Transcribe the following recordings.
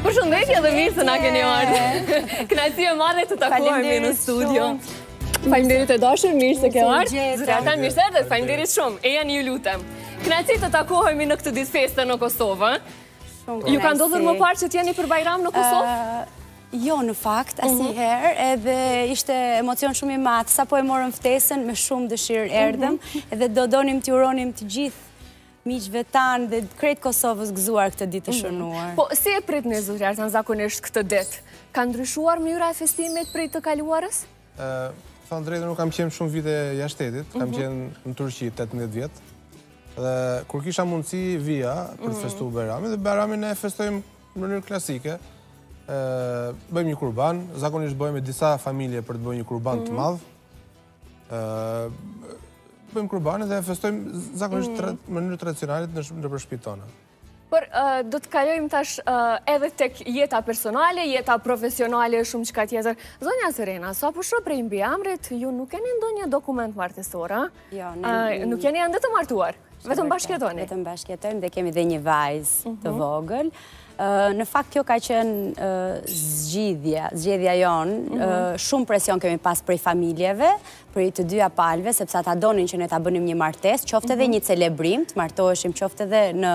Përshëndetje dhe mirë se na keni ardhur. Kënaqësi e madhe të takohemi në studio. Faleminderit e dashur, mirë se ke ardhur. Zoti Artan mirë se erdhe, faleminderit shumë. E janë ju lutem. Kënaqësi të takohemi në këtë ditë feste në Kosovë. Ju ka ndodhur më parë që të jeni për Bajram në Kosovë? Jo në fakt, asnjëherë, edhe ishte emocion shumë i madh, sapo e morëm ftesën, me shumë dëshirë erdhëm, edhe do donim t'u uronim të gjithë miqve tanë dhe krejt Kosovës gëzuar këtë ditë të shënuar. Po, si e pritni, zoti Artan, zakonisht këtë ditë? Ka ndryshuar mënyra e festimit prej të kaluarës? Thënë drejt, nuk kam qenë shumë vite jashtë shtetit, kam mhm. qenë në Turqi 18 vjet, dhe kur kisha mundësi vija për të mhm. festu Bajramin, dhe Bajramin e festojmë Në mënyrë klasike, bëjmë një kurban, zakonisht bëhemi disa familje për të bërë një kurban të mhm. madh, bëjmë kurban dhe e festojmë zakonisht mhm. në mënyrë tradicionale shumë nëpër shpitë tona. Por, do të kalojmë tash edhe tek jeta personale, jeta profesionale, shumëçka tjetër. Zonja Serena, siç po shoh prej mbiemrit, ju nuk keni ndonjë dokument martesor, a? Jo, nuk jeni ende të martuar? Vetëm bashkëjetojnë? Vetëm bashkëjetojmë dhe kemi dhe një vajzë mhm. të vogël. Në fakt, kjo ka qenë zgjidhja, zgjedhja jonë. Mhm. Shumë presion kemi pas prej familjeve, prej të dyja palëve, sepse ata donin që ne ta bënim një martesë, qoftë edhe mhm. një celebrim, të martoheshim, qoftë edhe në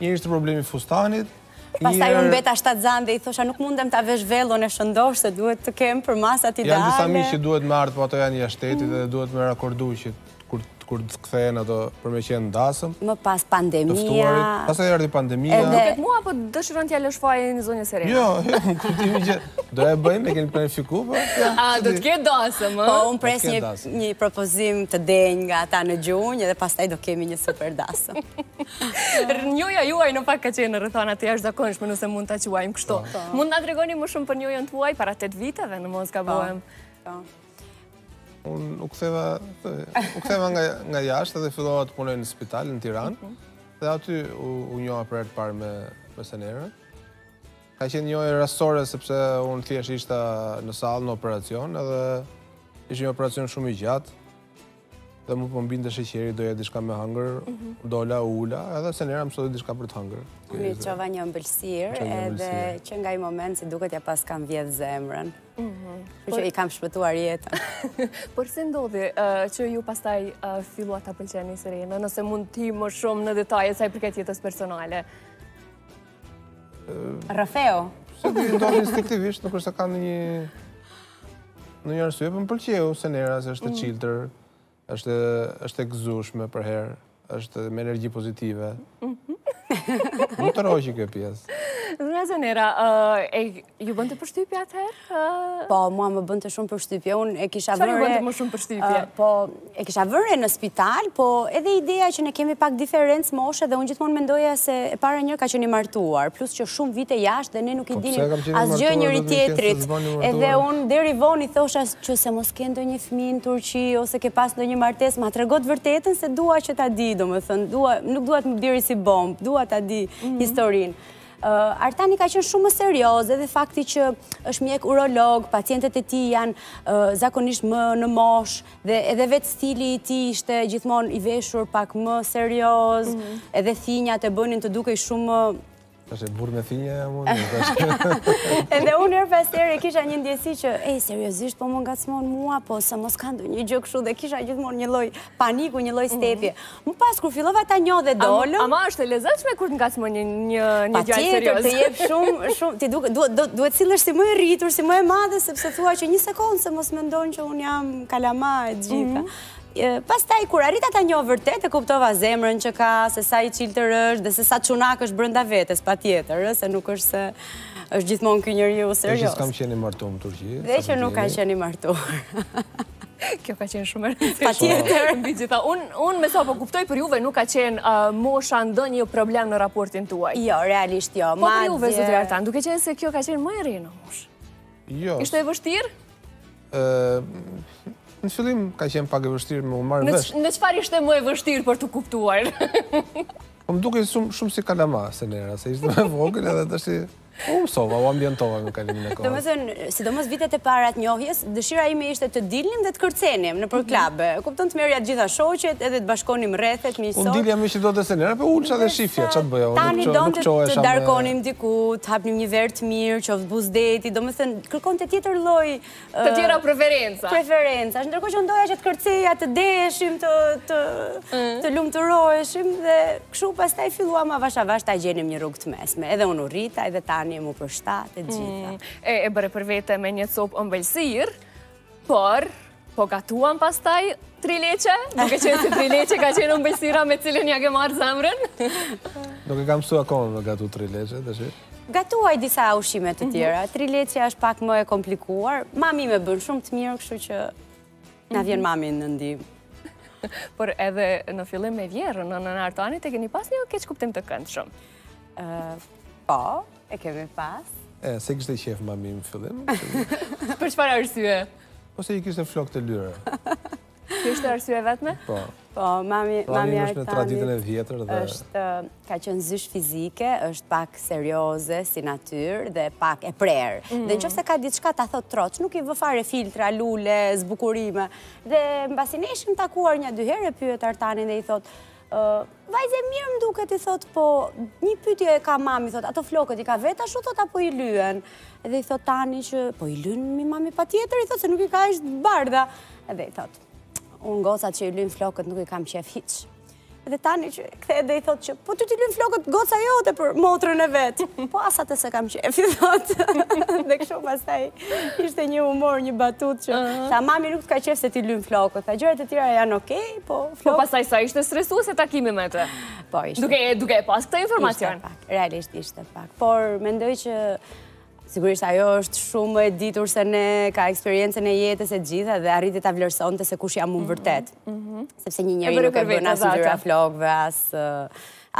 Një ishte problemi i fustanit. Pastaj unë mbeta shtatzënë dhe i thosha nuk mundem ta vesh velon e shëndoshë se duhet të kem përmasat ideale. Janë disa miq që duhet me ardhë, po ato janë jashtë shtetit dhe duhet me rakordu që kur të kthehen ato për me qenë në dasëm. Më pas pandemia. Pastaj erdhi pandemia. Më duket mua apo po dëshiron t'ia lësh fajin zonjës Serena. Jo, jo, në kuptimin që do e bëjmë, e kemi planifiku, po. A, do të ketë dasëm? Po, unë pres një propozim të denjë nga ata në gjunjë dhe pastaj do kemi një super dasëm. Njohja juaj në fakt ka qenë në rrethana të jashtëzakonshme nëse mund ta quajmë kështu. Po. Mund të na tregoni më shumë për njohjen tuaj para 8 viteve në mos gabohem. Po. Unë u ktheva nga jashtë dhe fillova të punoj në spital në Tiranë mhm. dhe aty u njoha për herë të parë me Serenën. Ka qenë njohje rastësore sepse unë thjesht isha në sallë në operacion edhe ishte një operacion shumë i gjatë Dhe mu po m'binte sheqeri, doja diçka me hangër, dola, u ula, edhe Serena më solli diçka për të hëngër. M'çoi një ëmbëlsirë, edhe që nga ai moment si duket ia paskam vjedhë zemrën. Mhm. Po që i kam shpëtuar jetën. Por si ndodhi që ju pastaj filluat ta pëlqeni Serenën, nëse mund të hyjmë më shumë në detaje sa i përket jetës personale? Rafeo. S'e di, ndodhi instinktivisht, nuk është se ka ndonjë... Ndonjë arsye, por po më pëlqeu, Senera, se është e mm. çiltër, është, është e gëzueshme përherë, është me energji pozitive. Mhm. Më tërhoqi kjo pjesë. Zonja Senera, e Ju bënte përshtypje atëherë? Po, mua më bënte shumë përshtypje. Unë e kisha vënë re... Ça ju bënte më shumë përshtypje? Po, e kisha vënë re në spital, po edhe ideja që ne kemi pak diferencë moshe dhe unë gjithmonë mendoja se e para njëherë ka qenë i martuar, plus që shumë vite jashtë dhe ne nuk i po, dinim asgjë njëri-tjetrit. Edhe unë deri vonë i thosha që se mos ke ndonjë fëmi në Turqi ose ke pas ndonjë martesë, ma trego të vërtetën se dua që ta di, domethënë, nuk dua të më bjerë si bombë, dua ta di mhm. historinë. Artani ka qenë shumë më serioz edhe fakti që është mjek urolog, pacientët e tij janë zakonisht më në moshë dhe edhe vetë stili i tij ishte gjithmonë i veshur pak më serioz mhm. edhe thinjat e bënin të dukej shumë Tash e burrë me thinje e mund një tash. Edhe unë njëherë pas here kisha një ndjesi që, ej, seriosisht, po më ngacmon mua, po se mos ka ndonjë gjë kështu dhe kisha gjithmonë një lloj paniku, një lloj mhm. stepje. Më pas kur fillova ta njoh dhe dolëm. Ama është e lezetshme kur të ngacmon një një një djalë serioz. Patjetër të jep shumë shumë, ti dukesh, duhet të sillesh si më e rritur, si më e madhe sepse thua që një sekondë se mos mendon që unë jam kalama e gjitha. Mhm. Pastaj kur arrita ta njoh vërtet e kuptova zemrën që ka, se sa i çiltër është dhe se sa çunak është brenda vetes patjetër, ëh, se nuk është se është gjithmonë ky njeriu serioz. Dhe që s'kam qenë i martuar në Turqi. Dhe që nuk ka qenë i martuar. Kjo ka qenë shumë e rëndësishme. Patjetër. Mbi të gjitha. Unë me sa po kuptoj për juve nuk ka qenë uh, mosha ndonjë problem në raportin tuaj. Jo, realisht jo. Po për juve zotëri Artan, duke qenë se kjo ka qenë më e re në moshë. Jo. Ishte e vështirë? Në fillim ka qenë pak e vështirë me u marrë vesh. Në çfarë ishte më e vështirë për të kuptuar? Po më dukej shumë si kalama, Senera, se ishte më e vogël edhe të shi... U mësova, u ambientova me kalimin e kohës. Domethënë, sidomos vitet e para të njohjes, dëshira ime ishte të dilnim dhe të kërcenim nëpër klabe. Mhm. Kupton të merrja të gjitha shoqet, edhe të bashkonim rrethet miqësore. Unë dilja ku do të Senera, po ulesha dhe shifja ça të bëja, unë nuk çohesha. Tani donte të darkonim diku, të hapnim një verë të mirë, qoftë buzë deti, domethënë kërkonte tjetër lloj Të tjera preferenca. Preferenca. Ndërkohë që unë doja që të kërceja, të deheshim, të mm. lumturoheshim, dhe kështu pastaj filluam avash avash të gjenim një rrugë të mesme. Edhe unë u rrita, edhe Tani m'u përshtat, e gjitha. Mm. E bëre për vete me një copë ëmbëlsirë, por po gatuam pastaj trileçe, duke qenë se trileçe ka qenë ëmbëlsira me të cilën ia ke marrë zemrën. Nuk e kam mësu akoma me gatu trileçe, dëshirë. Gatuaj disa ushqime të tjera. Mhm. Trileqja është pak më e komplikuar. Mami ma bën shumë të mirë, kështu që na mhm. vjen mami në ndihmë. Por edhe në fillim me vjehrrën, nënën e Artanit e keni pas një keqkuptim të këndshëm. Po, e kemi pas. E, s'e kishte qejf mami në fillim. Për çfarë arsye? Po se i kishte flokët e lyera. Kjo është arsyeja e vetme? Po. Po, mami po, mami është me traditën e vjetër dhe është ka qenë zyshë fizike, është pak serioze si natyrë dhe pak e prerë. Mm. Dhe në qoftë se ka diçka ta thotë troç, nuk i vë fare filtra, lule, zbukurime. Dhe mbasi ne ishim takuar nja dy herë e pyet Artanin dhe i thotë Vajzë e mirë më duket i thotë, po një pyetje e ka mami, thotë, ato flokët i ka vetë ashtu, thotë, apo i lyen. Edhe i thotë Tani që, po i lyen mi mami patjetër, i thotë, se nuk i ka kaq të bardha. Edhe i thotë, unë gocat që i lyejnë flokët nuk i kam qejf hiç. Edhe Tani që kthehet dhe i thotë që, po ty t'i lyen flokët goca jote për motrën e vet. Po as atë s'e kam qejf, i thotë. Dhe kështu pastaj. Ishte një humor, një batutë që Tha mami nuk të ka qejf se ti lyen flokët Tha gjërat e tjera janë okej okay, Po, po flokët Po pastaj sa ishte stresues takimi me të Po ishte Duke, duke pas këtë informacion Ishte pak, realisht ishte pak Por mendoj që Sigurisht ajo është shumë e ditur se e ka eksperiencën e jetës e gjitha dhe arriti ta vlerësonte se kush jam unë mhm, vërtet. Mhm. Sepse një njeri nuk e bën as ngjyra e flokëve, as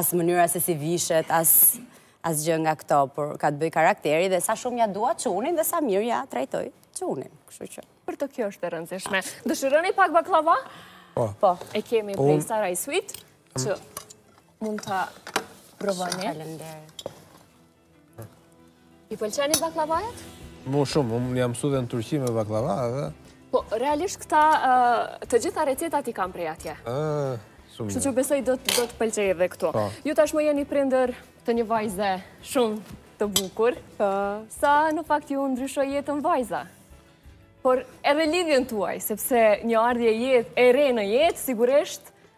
as mënyra se si vishet, as Asgjë nga këto, por ka të bëjë karakteri dhe sa shumë ia dua çunin dhe sa mirë ia trajtoj çunin, kështu që. Për të kjo është e rëndësishme. Dëshironi pak bakllava? Po. Po, e kemi prej Saraj Sweet, që mund ta provoni. Faleminderit. I pëlqeni bakllavatë? Mu shumë, unë jam mësu dhe në Turqi me bakllava edhe. Po, realisht këta, të gjitha recetat i kam prej atje. Kështu që besoj do të pëlqejë edhe këto. Po. Ju tashmë jeni prindër të një vajze shumë të bukur, po. sa në fakt ju ndryshoi jetën vajza. Por edhe lidhjen tuaj, sepse një ardhje jetë, e re në jetë, sigurisht,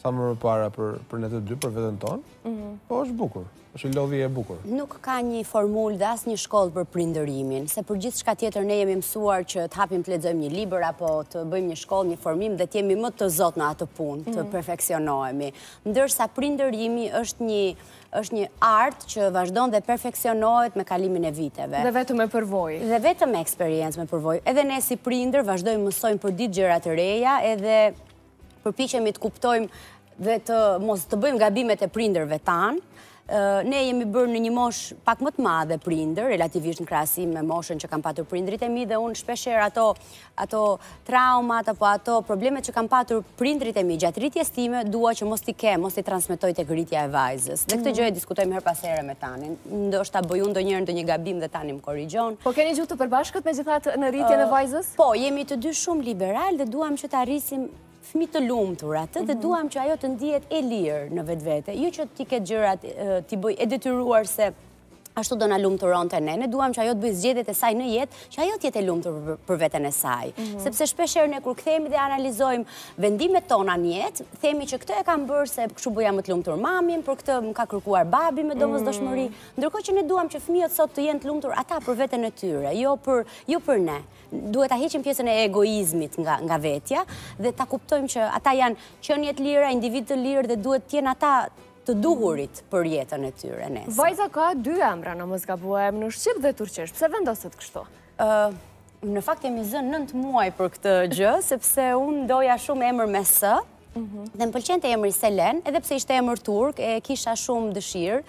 sa më përpara për për ne të dy për veten tonë. Mhm. Po është bukur. Është një lodhje e bukur. Nuk ka një formulë dhe asnjë shkollë për prindërimin, se për gjithçka tjetër ne jemi mësuar që të hapim të lexojmë një libër apo të bëjmë një shkollë, një formim dhe të jemi më të zotë në atë punë, të mhm. perfeksionohemi. Ndërsa prindërimi është një është një art që vazhdon dhe perfeksionohet me kalimin e viteve. Dhe vetëm me përvoj. Dhe vetëm me eksperiencë me përvoj. Edhe ne si prindër vazhdojmë mësojmë përditë gjëra të reja, edhe përpiqemi të kuptojmë dhe të mos të bëjmë gabimet e prindërve tanë. Ne jemi bërë në një moshë pak më të madhe prindër, relativisht në krahasim me moshën që kanë patur prindërit e mi dhe unë shpeshherë ato, ato traumat apo ato problemet që kanë patur prindërit e mi gjatë rritjes time, dua që mos t'i ke, mos t'i transmitoj tek rritja e vajzës. Dhe këtë gjë e diskutojmë herë pas here me Tanin. Ndoshta bëj unë ndonjëherë ndonjë gabim dhe tani më korrigjon. Po keni gjuhë të përbashkët megjithatë në rritjen e vajzës? Po, jemi të dy shumë liberal dhe duam që ta rrisim fëmijë të lumtur atë dhe duam që ajo të ndihet e lirë në vetvete, jo që t'i ketë gjërat t'i bëjë e detyruar se ashtu do na lumturonte ne. Ne duam që ajo të bëjë zgjedhjet e saj në jetë që ajo të jetë e lumtur për veten e saj. Mhm. Sepse shpeshherë ne kur kthehemi dhe analizojmë vendimet tona në jetë, themi që këtë e kam bërë se kështu bëja më të lumtur mamin, por këtë ma ka kërkuar babi me domosdoshmëri, mhm. ndërkohë që ne duham që fëmijët sot të jenë të lumtur ata për veten e tyre, jo për ne. Duhet ta heqim pjesën e egoizmit nga vetja dhe ta kuptojmë që ata janë qenie të lira, individë të lirë dhe duhet të jenë ata të duhurit për jetën e tyre nesër. Vajza ka dy emra në mos gabohem në shqip dhe turqisht, pse vendosët kështu? Në fakt jemi zënë nëntë muaj për këtë gjë, sepse unë doja shumë emër me S, mhm. dhe më pëlqente emri Selen, edhe pse ishte emër turk, e kisha shumë dëshirë,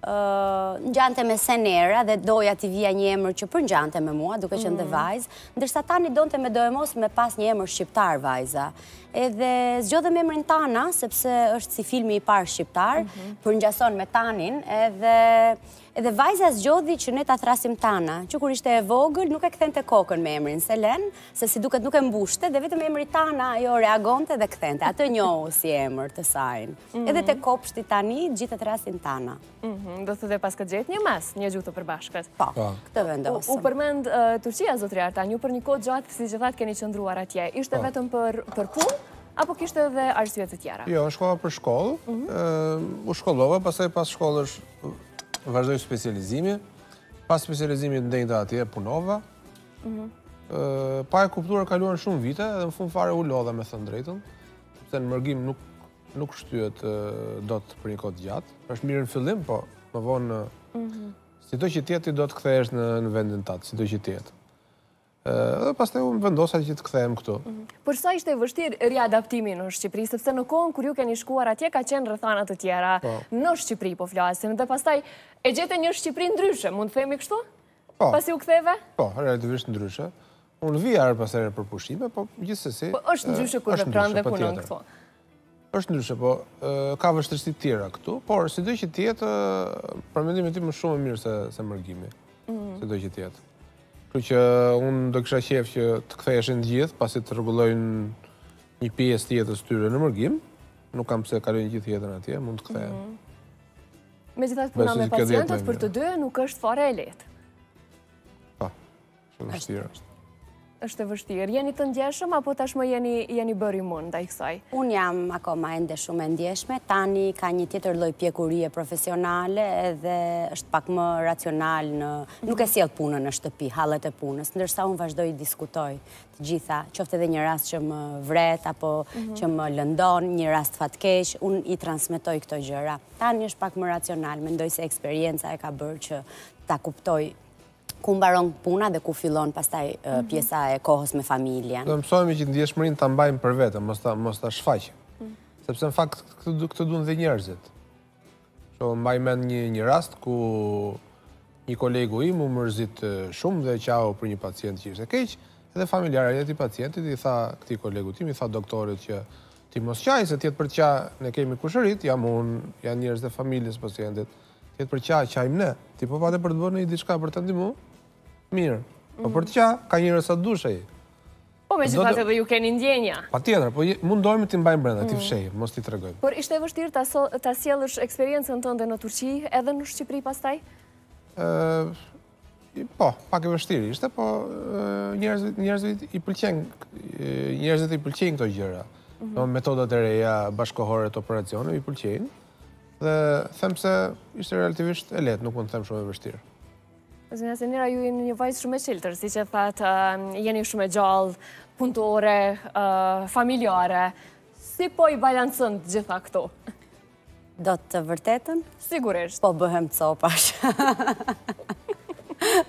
ngjante me Senera dhe doja t'i vija një emër që përngjante me mua, duke qenë dhe mhm. vajzë, ndërsa Tani donte medoemos me pas një emër shqiptar vajza. Edhe zgjodhëm emrin Tana, sepse është si filmi i parë shqiptar, mhm. përngjason me Tanin, edhe vajza zgjodhi që ne ta thrasim Tana, që kur ishte e vogël, nuk e kthente kokën me emrin Selen, se si duket nuk e mbushte, dhe vetëm emrit Tana ajo reagonte dhe kthente, atë njohu si emër të sajin. Mhm. Edhe te kopshti tani, të gjithë e thrasin Tana. Mhm, domethënë paskeni gjetur një mes, një gjuhë të përbashkët. Po, po. këtë vendosëm. U përmend Turqia, zotri Artan, ju për një kohë të gjatë, siç e thatë keni qëndruar atje. Ishte po. vetëm për punë, apo kishte edhe arsye të tjera? Jo, shkova për shkollë, mhm. u shkollova, pastaj pas shkollës vazhdoi specializimi, pas specializimit ndenja atje, punova, mhm. pa e kuptuar kaluan shumë vite, edhe në fund fare u lodha me thënë të drejtën, se në mërgim nuk nuk shtyhet dot për një kohë të gjatë. Është mirë në fillim, po më vonë mhm. sido që të jetë do të kthehesh në në vendin tat, sido që të jetë. Edhe pastaj unë vendosa që të kthehem këtu. Mhm. Por sa ishte vështirë riadaptimi në Shqipëri, sepse në kohën kur ju keni shkuar atje ka qenë rrethana të tjera, po. në Shqipëri po flasim, dhe pastaj e gjete një Shqipëri ndryshe, mund të themi kështu? Po. Pasi u ktheve? Po, relativisht ndryshe. Unë vija herë pas here për pushime, po gjithsesi... Po është ndryshe kur je pranë dhe punon këtu. Është ndryshe, po ka vështirësi të tjera këtu, por sido që të jetë, për mendimin tim shumë e mirë se mërgimi, mhm. sido që të jetë. Kështu që unë do kisha qejf që të ktheheshin të gjithë, pasi të rregullojnë një pjesë të jetës së tyre në mërgim, nuk kanë pse kalojnë gjithë jetën atje, mund të kthehen. Mhm. Megjithatë puna me pacientët për të dy, nuk është fare e lehtë. Është vështirë. Është vështirë. Jeni të ndjeshëm apo tashmë jeni jeni bërë imun ndaj kësaj? Unë jam akoma ende shumë e ndjeshme. Tani ka një tjetër lloj pjekurie profesionale edhe është pak më racional në nuk e sjell punën në shtëpi, hallet e punës, ndërsa unë vazhdoj i diskutoj të gjitha, qoftë edhe një rast që më vret apo mhm. që më lëndon, një rast fatkeq, unë i transmetoj këto gjëra. Tani është pak më racional, mendoj se eksperienca e ka bërë që ta kuptojë Ku mbaron puna dhe ku fillon pastaj mhm. pjesa e kohës me familjen? Do të mësojmë që ndjeshmërinë ta mbajmë për vete, mos ta mos ta shfaqim. Mhm. Sepse në fakt këtë këtë duan dhe njerëzit. Po mbaj mend një një rast ku një kolegu im u mërzit shumë dhe qau për një pacient që ishte keq, dhe familjarët e atij pacientit i tha këtij kolegu tim i tha doktorit që ti mos qaj se ti je për të qa ne kemi kushërit, jam un, janë njerëz të familjes së pacientit. Tjetër për të qa, qajmë ne. Ti po pate për të bërë një diçka për ta ndihmu, mirë. Po për të qa, ka njerëz sa të dush ai. Po me që thatë dhe ju keni ndjenja. Patjetër, po mundohemi t'i mbajmë brenda, t'i mm. fshehim, mos të t'i tregojmë. Por ishte e vështirë ta sjellësh eksperiencën tënde në Turqi edhe në Shqipëri pastaj? Po, pak e vështirë ishte, po njerëzit i pëlqejnë, njerëzit i pëlqejnë këto gjëra. Mhm. Në metodat e reja bashkëkohore të operacioneve, i pëlqejnë, dhe them se ishte relativisht e lehtë, nuk mund të them shumë e vështirë. Zonja Senera ju jeni një vajzë shumë e çiltër, siç e thatë, jeni shumë e gjallë, punëtore, familjare, si po i balancon të gjitha këto? Do të vërtetën? Sigurisht. Po bëhem copash.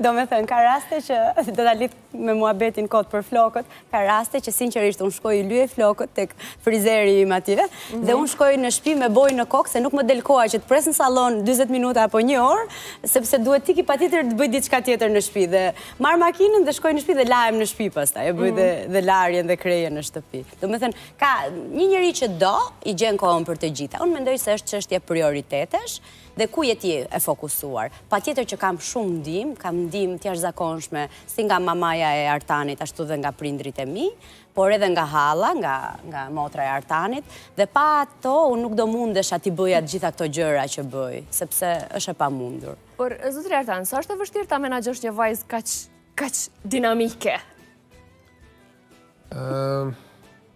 Do me thënë, ka raste që, do tallet me mua Beti kot për flokët, ka raste që sinqerisht unë shkoj i lyej flokët te Frizeri i Maçeve, mhm. dhe unë shkoj në shpi me bojë në kokë, se nuk më del koha që të pres në salon 20 minuta apo një orë, sepse duhet të iki patjetër të bëj diçka tjetër në shpi, dhe marr makinën dhe shkoj në shpi dhe lahem në shpi pastaj, e bëj mhm. dhe larjen dhe krehjen në shtëpi. Do me thënë, Ka, një njeri që do, i gjen kohën për të gjitha. Unë mendoj se është çështje prioritetesh dhe ku je ti e fokusuar. Patjetër që kam shumë ndihmë, kam ndihmë të jashtëzakonshme si nga mamaja e Artanit, ashtu dhe nga prindërit e mi, por edhe nga halla, nga motra e Artanit, dhe pa ato unë nuk do mundesha t'i bëja të gjitha këto gjëra që bëj, sepse është e pamundur. Por zotri Artan, sa është e vështirë ta menaxhosh një vajzë kaq kaq dinamike? Ehm,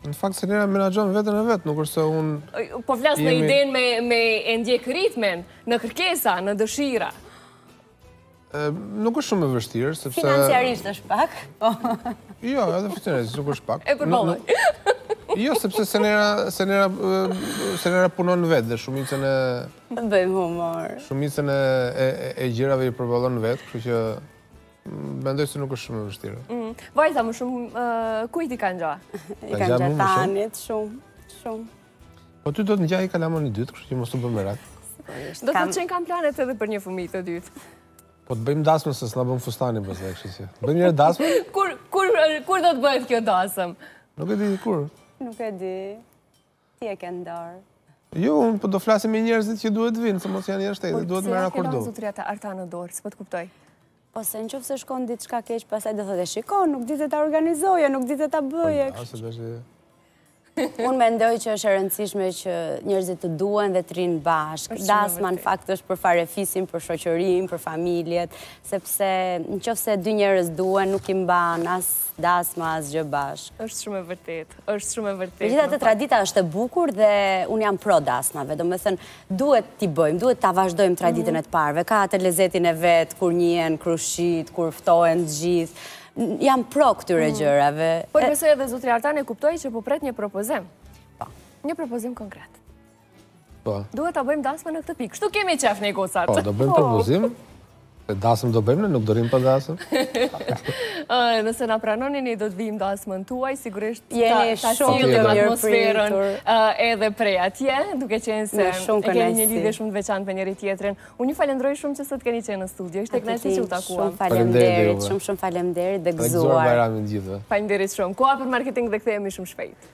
Në fakt, Senera menaxhon veten e vet, nuk është se unë... Po flas në idenë me, me e ndjekë ritmen, në kërkesa, në dëshira. nuk është shumë e vështirë, sepse... Financiarisht është pak, po. jo, edhe financiarisht nuk është pak. E përballon. Jo, sepse Senera, Senera, Senera punon vetë dhe shumicën e... Bëjmë humor. Shumicën e, e, e gjërave i përballon vetë, kështu që... Mendoj se nuk është shumë e vështirë. Mm. Vajza më shumë, kujt i ka ngja? I ka ngja Tanit, shumë, shumë. Po ty do të ngjajë kalamani i dytë, kështu që mos u bë merak. Do të thotë ka planet edhe për një fëmijë të dytë. Po të bëjmë dasmë se s'na bën fustani pastaj dhe kështu si. Bëjmë një dasmë? Kur kur kur do të bëhet kjo dasëm? Nuk e di kur. Nuk e di. Ti e ke ndarë. Jo, unë për po do flasim me njerëzit që duhet vinë, se mos janë jashtë shtetit, duhet me u rakordu. Po, se e ke lanë zotri Artanit në dorë, se po të kuptoj. Po, se në qoftë se shkon diçka keq, pastaj do thotë, shikon, nuk dite të organizoje, nuk dite të bëje. Po, asë dhe shë... Unë mendoj që është e rëndësishme që njerëzit të duen dhe të rrinë bashkë. Dasma në fakt është për farefisin, për shoqërinë, për familjet, sepse në qoftë se dy njerëz duen, nuk i mban as Dasma asgjë bashkë. Është shumë e vërtetë, është shumë e vërtetë. Megjithatë tradita është e bukur dhe unë jam pro dasmave, domethënë duhet t'i bëjmë, duhet ta vazhdojmë traditën mhm. e të parëve. Ka atë lezetin e vet kur njihen krushqit, kur ftohen të gjithë. Jam pro këtyre mhm. gjërave. Po besoj edhe zotri Artan e kuptoi që po pret një propozim. Po. Një propozim konkret. Po. Duhet ta bëjmë dasmën në këtë pikë. Kështu kemi qejf ne kusarët. Po, do bëjmë po. propozim. E dasëm do bëjmë, nuk do rrimë pa dasëm. Nëse na pranoni, ne do të vijmë në dasmën tuaj, sigurisht ta sjellim atmosferën edhe prej atje, duke qenë se e keni një lidhje shumë të veçantë me njëri tjetrin. Unë ju falendroj shumë që sot keni qenë në studio, ishte kënaqësi që u takuam. Shumë faleminderit, shumë shumë faleminderit dhe gëzuar. Faleminderit shumë. Koha për marketing dhe kthehemi shumë shpejt.